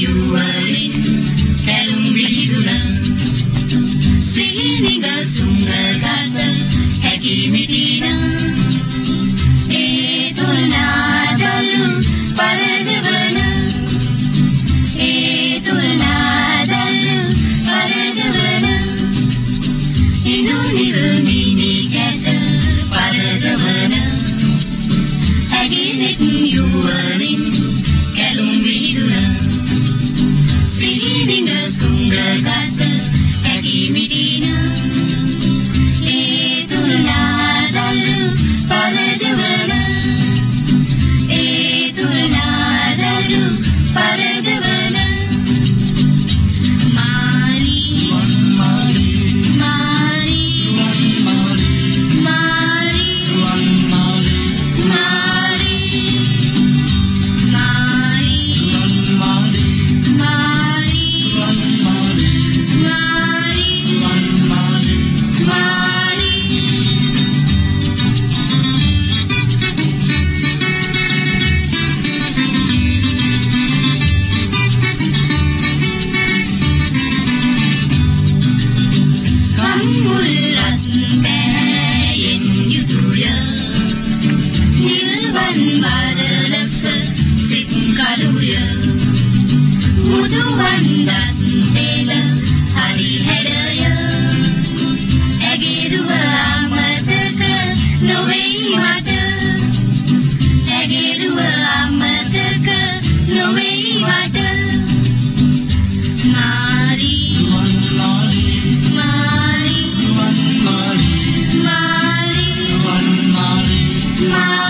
you were in, Halloween. journey. පුදුුවන්ගත් පෙළ හරිහැඩය ඇගේරුව අමතක නොවෙයි මට ඇගේරුව අමතක නොවෙයි මට Mom.